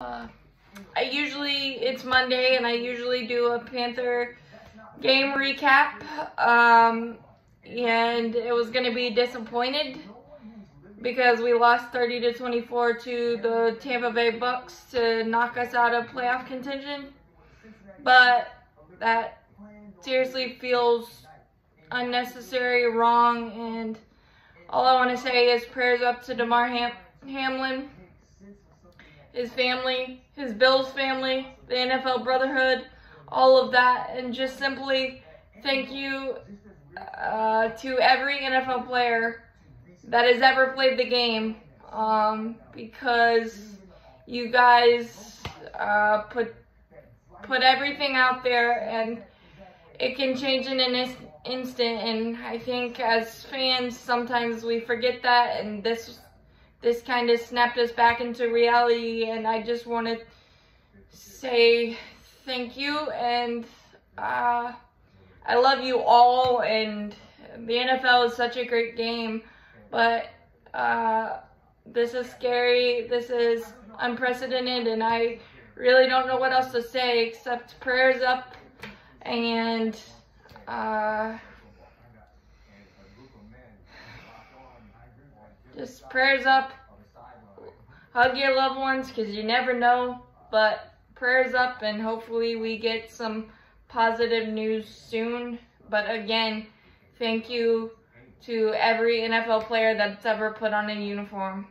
Uh, I usually, it's Monday, and I usually do a Panther game recap. Um, and it was going to be disappointed because we lost 30 to 24 to the Tampa Bay Bucks to knock us out of playoff contention. But that seriously feels unnecessary, wrong, and all I want to say is prayers up to Damar Ham- Hamlin his family, his Bills family, the NFL Brotherhood, all of that, and just simply thank you uh, to every NFL player that has ever played the game um, because you guys uh, put put everything out there and it can change in an instant. And I think as fans sometimes we forget that. And this this kind of snapped us back into reality and I just want to say thank you and uh, I love you all and the NFL is such a great game but uh, this is scary this is unprecedented and I really don't know what else to say except prayers up and uh, Just prayers up. Hug your loved ones because you never know. But prayers up and hopefully we get some positive news soon. But again, thank you to every NFL player that's ever put on a uniform.